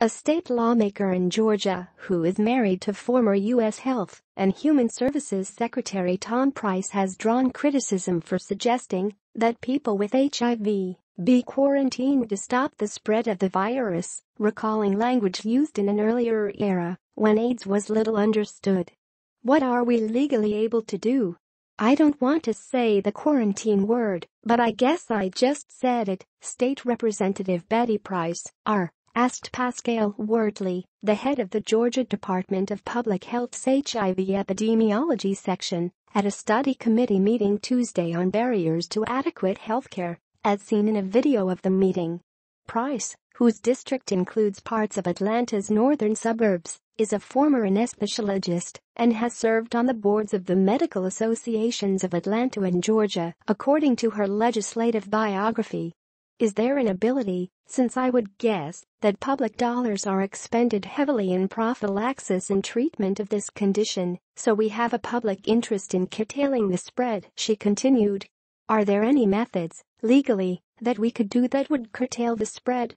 A state lawmaker in Georgia who is married to former U.S. Health and Human Services Secretary Tom Price has drawn criticism for suggesting that people with HIV be quarantined to stop the spread of the virus, recalling language used in an earlier era when AIDS was little understood. What are we legally able to do? I don't want to say the quarantine word, but I guess I just said it, State Representative Betty Price, R asked Pascale Wortley, the head of the Georgia Department of Public Health's HIV epidemiology section, at a study committee meeting Tuesday on barriers to adequate healthcare, as seen in a video of the meeting. Price, whose district includes parts of Atlanta's northern suburbs, is a former anesthesiologist and has served on the boards of the medical associations of Atlanta and Georgia, according to her legislative biography. Is there an ability, since I would guess that public dollars are expended heavily in prophylaxis and treatment of this condition, so we have a public interest in curtailing the spread, she continued. Are there any methods, legally, that we could do that would curtail the spread?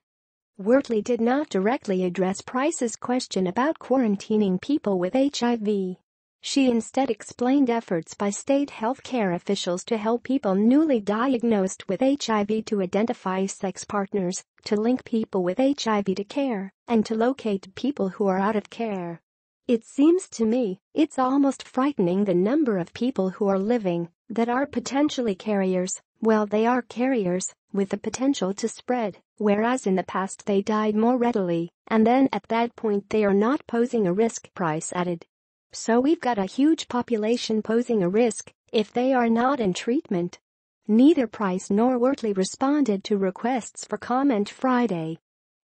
Wortley did not directly address Price's question about quarantining people with HIV. She instead explained efforts by state healthcare officials to help people newly diagnosed with HIV to identify sex partners, to link people with HIV to care, and to locate people who are out of care. It seems to me, it's almost frightening the number of people who are living that are potentially carriers, well they are carriers, with the potential to spread, whereas in the past they died more readily, and then at that point they are not posing a risk, Price added. So we've got a huge population posing a risk if they are not in treatment. Neither Price nor Wortley responded to requests for comment Friday.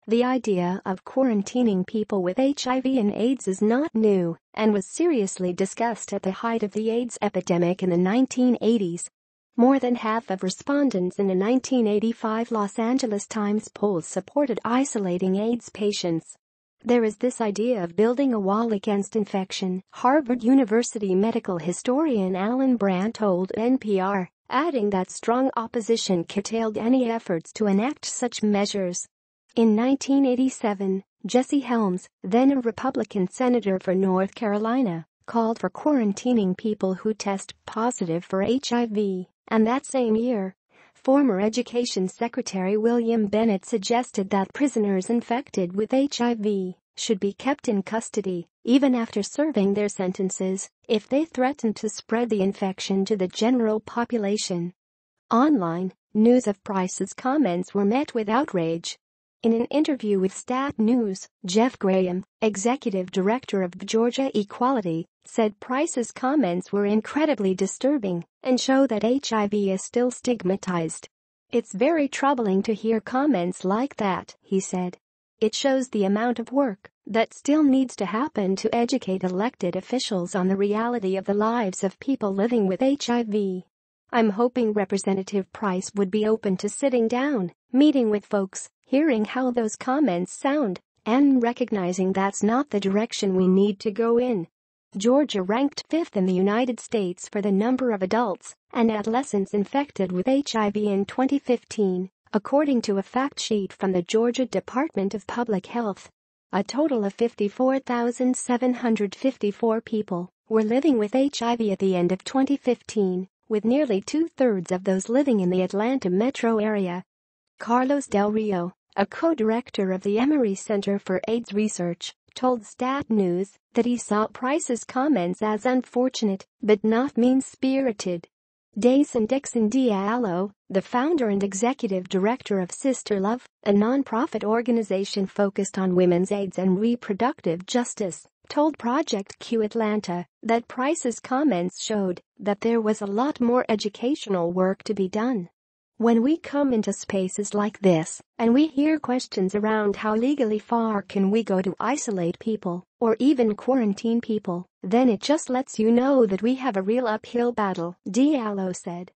The idea of quarantining people with HIV and AIDS is not new and was seriously discussed at the height of the AIDS epidemic in the 1980s. More than half of respondents in a 1985 Los Angeles Times poll supported isolating AIDS patients. There is this idea of building a wall against infection, Harvard University medical historian Allan Brandt told NPR, adding that strong opposition curtailed any efforts to enact such measures. In 1987, Jesse Helms, then a Republican senator for North Carolina, called for quarantining people who test positive for HIV, and that same year, Former Education Secretary William Bennett suggested that prisoners infected with HIV should be kept in custody, even after serving their sentences, if they threaten to spread the infection to the general population. Online, news of Price's comments were met with outrage. In an interview with Stat News, Jeff Graham, executive director of Georgia Equality, said Price's comments were incredibly disturbing and show that HIV is still stigmatized. It's very troubling to hear comments like that, he said. It shows the amount of work that still needs to happen to educate elected officials on the reality of the lives of people living with HIV. I'm hoping Representative Price would be open to sitting down, meeting with folks, hearing how those comments sound, and recognizing that's not the direction we need to go in. Georgia ranked fifth in the United States for the number of adults and adolescents infected with HIV in 2015, according to a fact sheet from the Georgia Department of Public Health. A total of 54,754 people were living with HIV at the end of 2015, with nearly two-thirds of those living in the Atlanta metro area. Carlos Del Rio, a co-director of the Emory Center for AIDS Research, told Stat News that he saw Price's comments as unfortunate but not mean-spirited. Dazon Dixon Diallo, the founder and executive director of SisterLove, a nonprofit organization focused on women's AIDS and reproductive justice, told Project Q Atlanta that Price's comments showed that there was a lot more educational work to be done. When we come into spaces like this and we hear questions around how legally far can we go to isolate people or even quarantine people, then it just lets you know that we have a real uphill battle, Diallo said.